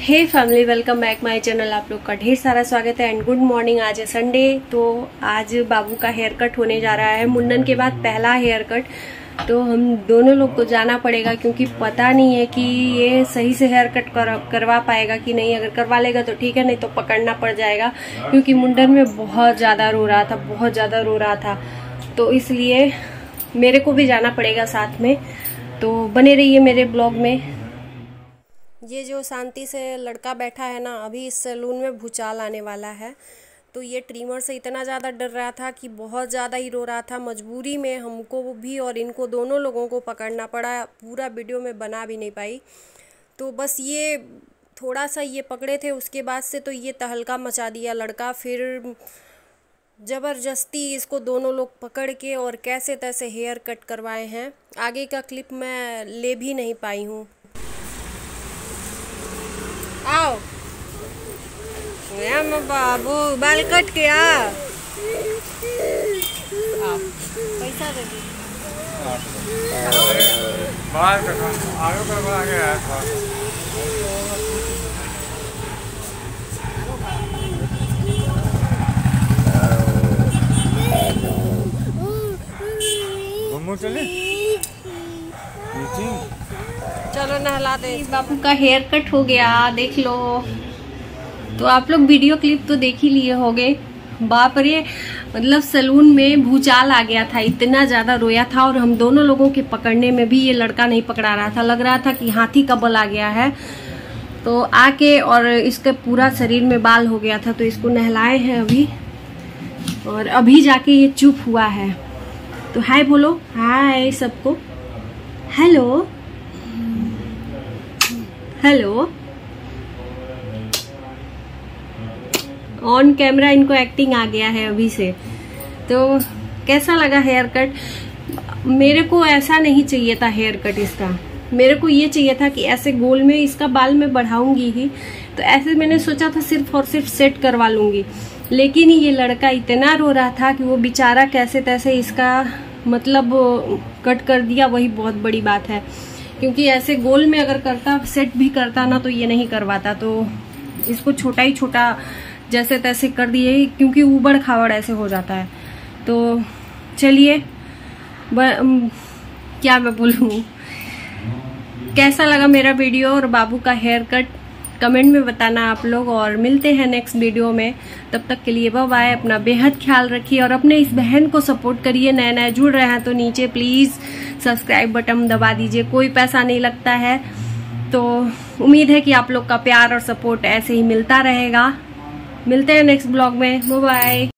Hey family welcome back my channel आप लोग का ढेर सारा स्वागत है एंड गुड मॉर्निंग आज है संडे तो आज बाबू का हेयर कट होने जा रहा है। मुंडन के बाद पहला हेयर कट तो हम दोनों लोग को जाना पड़ेगा क्योंकि पता नहीं है कि ये सही से हेयर कट कर, करवा पाएगा कि नहीं। अगर करवा लेगा तो ठीक है नहीं तो पकड़ना पड़ जाएगा। क्योंकि मुंडन में बहुत ज़्यादा रो रहा था बहुत ज़्यादा रो रहा था। तो इसलिए मेरे को भी जाना पड़ेगा साथ में। तो बने रहिए मेरे ब्लॉग में। ये जो शांति से लड़का बैठा है ना, अभी इस सैलून में भूचाल आने वाला है। तो ये ट्रीमर से इतना ज़्यादा डर रहा था कि बहुत ज़्यादा ही रो रहा था। मजबूरी में हमको भी और इनको दोनों लोगों को पकड़ना पड़ा। पूरा वीडियो में बना भी नहीं पाई। तो बस ये थोड़ा सा ये पकड़े थे, उसके बाद से तो ये तहलका मचा दिया लड़का। फिर ज़बरदस्ती इसको दोनों लोग पकड़ के और कैसे तैसे हेयर कट करवाए हैं, आगे का क्लिप मैं ले भी नहीं पाई हूँ। आओ एम बाबू बाल कट के आ पैसा दे दी बाल आगे पर बड़ा गया था। घूमू चले नीचे चलो नहला दे बाबू का हेयर कट हो गया, देख लो। तो आप लोग वीडियो क्लिप तो देख ही लिए होगे। बाप रे मतलब सलून में भूचाल आ गया था, इतना ज़्यादा रोया था और हम दोनों लोगों के पकड़ने में भी ये लड़का नहीं पकड़ा रहा था। लग रहा था कि हाथी का बल आ गया है। तो आके और इसके पूरा शरीर में बाल हो गया था तो इसको नहलाए हैं अभी। और अभी जाके ये चुप हुआ है। तो हाय बोलो, हाय सबको। हेलो। हेलो ऑन कैमरा इनको एक्टिंग आ गया है अभी से। तो कैसा लगा हेयर कट मेरे को ऐसा नहीं चाहिए था हेयर कट इसका। मेरे को ये चाहिए था कि ऐसे गोल में इसका बाल मैं बढ़ाऊँगी ही। तो ऐसे मैंने सोचा था सिर्फ़ और सिर्फ़ सेट करवा लूँगी। लेकिन ये लड़का इतना रो रहा था कि वो बेचारा कैसे तैसे इसका मतलब कट कर दिया, वही बहुत बड़ी बात है। क्योंकि ऐसे गोल में अगर करता सेट भी करता ना तो ये नहीं करवाता। तो इसको छोटा ही छोटा जैसे तैसे कर दिए, क्योंकि उबड़ खावड़ ऐसे हो जाता है। तो चलिए क्या मैं बोलूँ? कैसा लगा मेरा वीडियो और बाबू का हेयर कट कमेंट में बताना आप लोग, और मिलते हैं नेक्स्ट वीडियो में। तब तक के लिए बाय अपना बेहद ख्याल रखिए, और अपने इस बहन को सपोर्ट करिए। नए नए जुड़ रहे हैं तो नीचे प्लीज़ सब्सक्राइब बटन दबा दीजिए, कोई पैसा नहीं लगता है। तो उम्मीद है कि आप लोग का प्यार और सपोर्ट ऐसे ही मिलता रहेगा। मिलते हैं नेक्स्ट ब्लॉग में। बाय